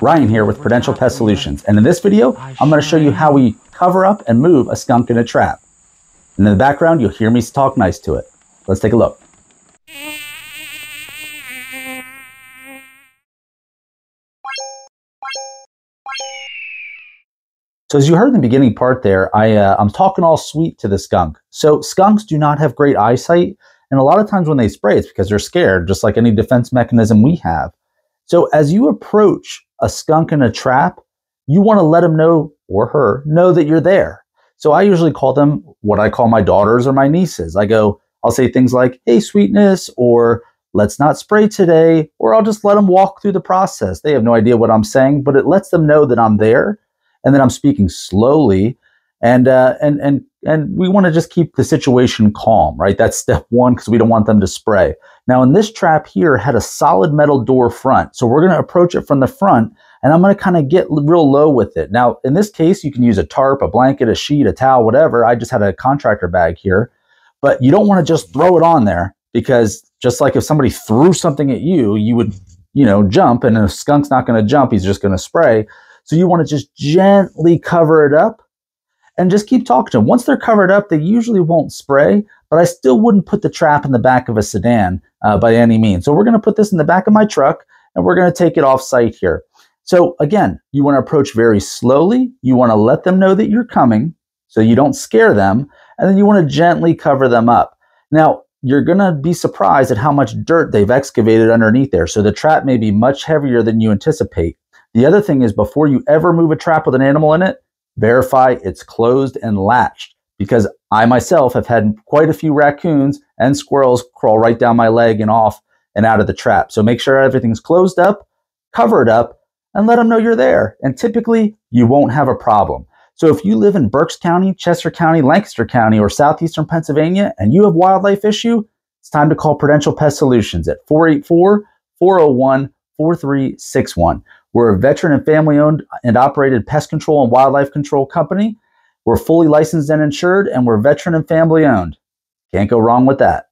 Ryan here with Prudential Pest Solutions, and in this video, I'm going to show you how we cover up and move a skunk in a trap. And in the background, you'll hear me talk nice to it. Let's take a look. So as you heard in the beginning part there, I, uh, I'm talking all sweet to the skunk. So skunks do not have great eyesight, and a lot of times when they spray, it's because they're scared, just like any defense mechanism we have. So as you approach a skunk in a trap, you want to let them know, or her, know that you're there. So I usually call them what I call my daughters or my nieces. I go, I'll say things like, hey, sweetness, or let's not spray today, or I'll just let them walk through the process. They have no idea what I'm saying, but it lets them know that I'm there and then I'm speaking slowly, and uh, and and and we want to just keep the situation calm, right? That's step one because we don't want them to spray. Now, in this trap here, had a solid metal door front, so we're going to approach it from the front, and I'm going to kind of get real low with it. Now, in this case, you can use a tarp, a blanket, a sheet, a towel, whatever. I just had a contractor bag here, but you don't want to just throw it on there because just like if somebody threw something at you, you would, you know, jump, and a skunk's not going to jump; he's just going to spray. So you want to just gently cover it up and just keep talking to them. Once they're covered up, they usually won't spray, but I still wouldn't put the trap in the back of a sedan uh, by any means. So we're going to put this in the back of my truck and we're going to take it off site here. So again, you want to approach very slowly. You want to let them know that you're coming so you don't scare them. And then you want to gently cover them up. Now, you're going to be surprised at how much dirt they've excavated underneath there. So the trap may be much heavier than you anticipate. The other thing is before you ever move a trap with an animal in it, verify it's closed and latched because I myself have had quite a few raccoons and squirrels crawl right down my leg and off and out of the trap. So make sure everything's closed up, cover it up, and let them know you're there. And typically, you won't have a problem. So if you live in Berks County, Chester County, Lancaster County, or southeastern Pennsylvania, and you have wildlife issue, it's time to call Prudential Pest Solutions at 484 401 4361. We're a veteran and family owned and operated pest control and wildlife control company. We're fully licensed and insured, and we're veteran and family owned. Can't go wrong with that.